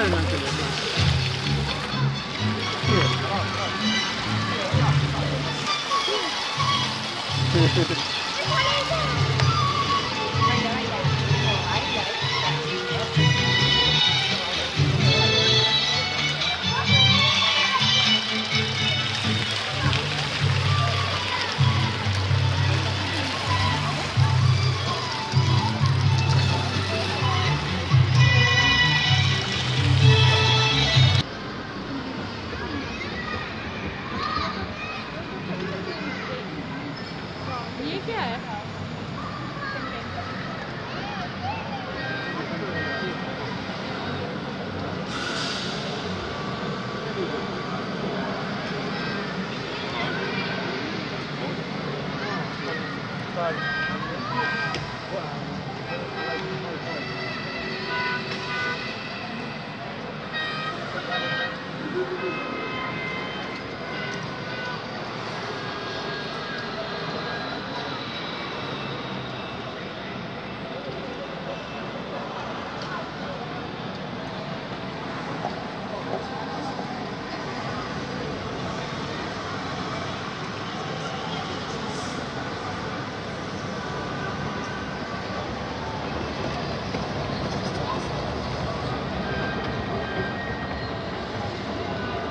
えるなんてですね。que, que é? Thank